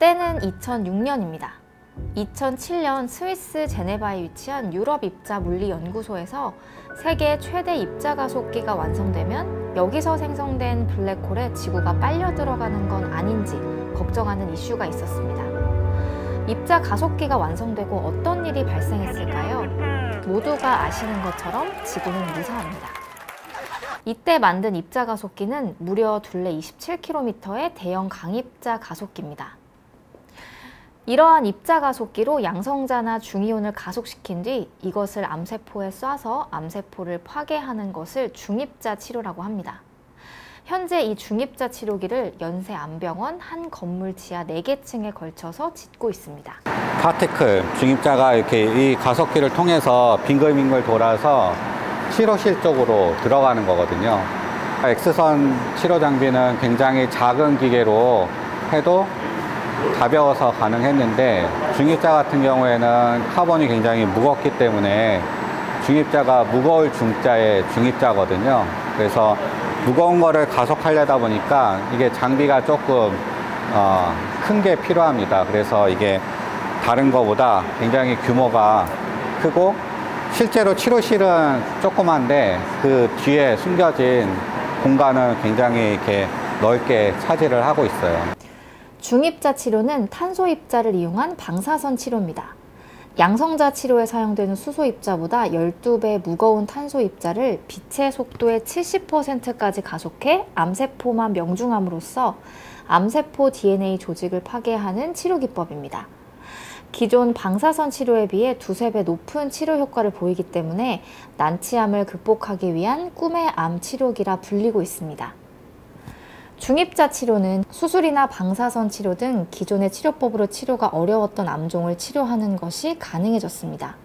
때는 2006년입니다. 2007년 스위스 제네바에 위치한 유럽 입자 물리 연구소에서 세계 최대 입자 가속기가 완성되면 여기서 생성된 블랙홀에 지구가 빨려 들어가는 건 아닌지 걱정하는 이슈가 있었습니다. 입자 가속기가 완성되고 어떤 일이 발생했을까요? 모두가 아시는 것처럼 지구는 무사합니다. 이때 만든 입자 가속기는 무려 둘레 27km의 대형 강입자 가속기입니다. 이러한 입자 가속기로 양성자나 중이온을 가속시킨 뒤 이것을 암세포에 쏴서 암세포를 파괴하는 것을 중입자 치료라고 합니다. 현재 이 중입자 치료기를 연세 암병원 한 건물 지하 4개 층에 걸쳐서 짓고 있습니다. 파티클 중입자가 이렇게 이 가속기를 통해서 빙글빙글 돌아서 치료실 쪽으로 들어가는 거거든요. X선 치료 장비는 굉장히 작은 기계로 해도 가벼워서 가능했는데 중입자 같은 경우에는 카본이 굉장히 무겁기 때문에 중입자가 무거울 중자의 중입자거든요. 그래서 무거운 거를 가속하려다 보니까 이게 장비가 조금 어, 큰 게 필요합니다. 그래서 이게 다른 거보다 굉장히 규모가 크고 실제로 치료실은 조그만데 그 뒤에 숨겨진 공간은 굉장히 이렇게 넓게 차지를 하고 있어요. 중입자 치료는 탄소 입자를 이용한 방사선 치료입니다. 양성자 치료에 사용되는 수소 입자보다 12배 무거운 탄소 입자를 빛의 속도의 70%까지 가속해 암세포만 명중함으로써 암세포 DNA 조직을 파괴하는 치료 기법입니다. 기존 방사선 치료에 비해 두세 배 높은 치료 효과를 보이기 때문에 난치암을 극복하기 위한 꿈의 암 치료기라 불리고 있습니다. 중입자 치료는 수술이나 방사선 치료 등 기존의 치료법으로 치료가 어려웠던 암종을 치료하는 것이 가능해졌습니다.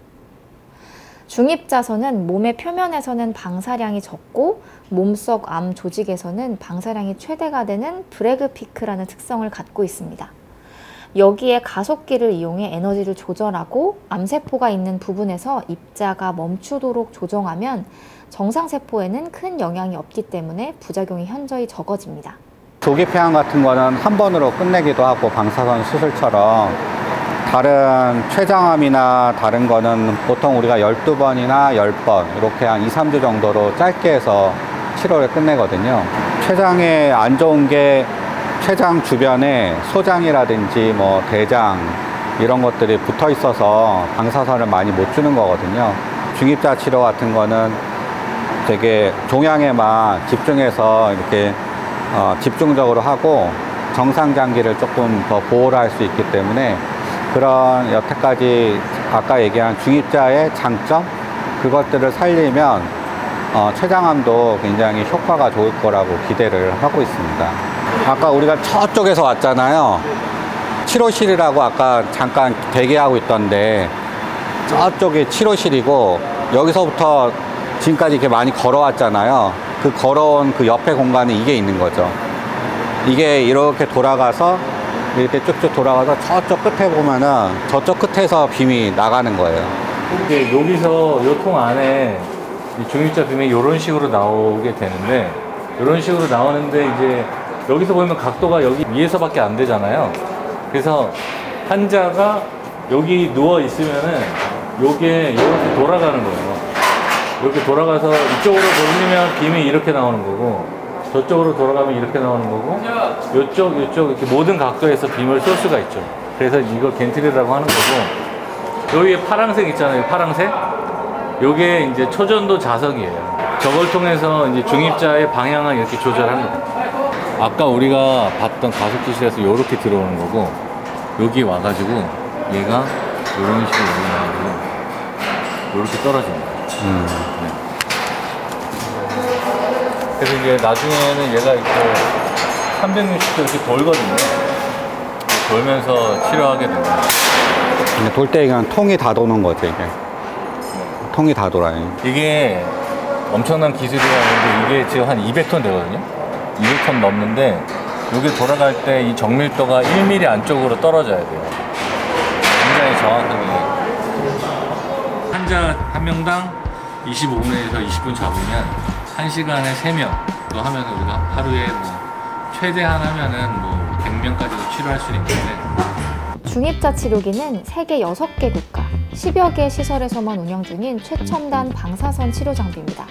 중입자선은 몸의 표면에서는 방사량이 적고 몸속 암 조직에서는 방사량이 최대가 되는 브레그 피크라는 특성을 갖고 있습니다. 여기에 가속기를 이용해 에너지를 조절하고 암세포가 있는 부분에서 입자가 멈추도록 조정하면 정상세포에는 큰 영향이 없기 때문에 부작용이 현저히 적어집니다. 조기 폐암 같은 거는 한 번으로 끝내기도 하고 방사선 수술처럼 다른 췌장암이나 다른 거는 보통 우리가 12번이나 10번 이렇게 한 2, 3주 정도로 짧게 해서 치료를 끝내거든요. 췌장에 안 좋은 게 췌장 주변에 소장이라든지 뭐 대장 이런 것들이 붙어 있어서 방사선을 많이 못 주는 거거든요. 중입자 치료 같은 거는 되게 종양에만 집중해서 이렇게 어, 집중적으로 하고 정상 장기를 조금 더 보호를 할 수 있기 때문에 그런 여태까지 아까 얘기한 중입자의 장점 그것들을 살리면 어, 췌장암도 굉장히 효과가 좋을 거라고 기대를 하고 있습니다. 아까 우리가 저쪽에서 왔잖아요. 치료실이라고 아까 잠깐 대기하고 있던데 저쪽이 치료실이고 여기서부터 지금까지 이렇게 많이 걸어왔잖아요. 그 걸어온 그 옆에 공간에 이게 있는 거죠. 이게 이렇게 돌아가서 이렇게 쭉쭉 돌아가서 저쪽 끝에 보면은 저쪽 끝에서 빔이 나가는 거예요. 이제 여기서 요 통 안에 중입자 빔이 이런 식으로 나오게 되는데 이런 식으로 나오는데 이제 여기서 보면 각도가 여기 위에서밖에 안 되잖아요. 그래서 환자가 여기 누워 있으면은 요게 이렇게 돌아가는 거예요. 이렇게 돌아가서 이쪽으로 돌리면 빔이 이렇게 나오는 거고 저쪽으로 돌아가면 이렇게 나오는 거고 이쪽 이쪽 이렇게 모든 각도에서 빔을 쏠 수가 있죠. 그래서 이거 겐트리라고 하는 거고 여기에 파랑색 있잖아요. 파랑색? 요게 이제 초전도 자석이에요. 저걸 통해서 이제 중입자의 방향을 이렇게 조절합니다 아까 우리가 봤던 가속기실에서 이렇게 들어오는 거고 여기 와가지고 얘가 이런 식으로 올라가고 이렇게 떨어집니다 음. 네. 그래서 이제 나중에는 얘가 이렇게 360도 이렇게 돌거든요. 돌면서 치료하게 됩니다. 돌때 그냥 통이 다 도는 거죠, 이게. 통이 다 돌아요. 이게 엄청난 기술이라는데 이게 지금 한 200톤 되거든요. 200톤 넘는데 여기 돌아갈 때 이 정밀도가 1mm 안쪽으로 떨어져야 돼요. 굉장히 정확하게. 환자 한 명당 25분에서 20분 잡으면 1시간에 3명 또 하면 우리가 하루에 뭐 최대한 하면은 뭐 100명까지도 치료할 수 있는데 중입자 치료기는 세계 6개 국가, 10여 개 시설에서만 운영 중인 최첨단 방사선 치료 장비입니다.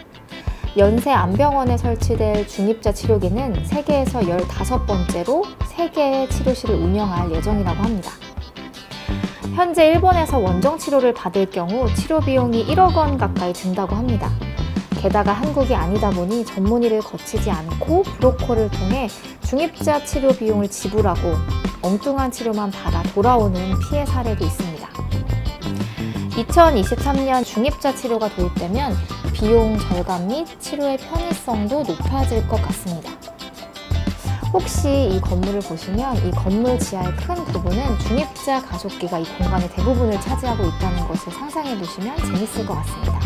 연세 안병원에 설치될 중입자 치료기는 세계에서 15번째로 3개의 치료실을 운영할 예정이라고 합니다. 현재 일본에서 원정 치료를 받을 경우 치료 비용이 1억 원 가까이 든다고 합니다. 게다가 한국이 아니다 보니 전문의를 거치지 않고 브로커를 통해 중입자 치료 비용을 지불하고 엉뚱한 치료만 받아 돌아오는 피해 사례도 있습니다. 2023년 중입자 치료가 도입되면 비용 절감 및 치료의 편의성도 높아질 것 같습니다. 혹시 이 건물을 보시면 이 건물 지하의 큰 부분은 중입자 가속기가 이 공간의 대부분을 차지하고 있다는 것을 상상해 보시면 재밌을 것 같습니다.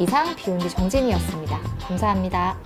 이상 비욘드 정진이었습니다. 감사합니다.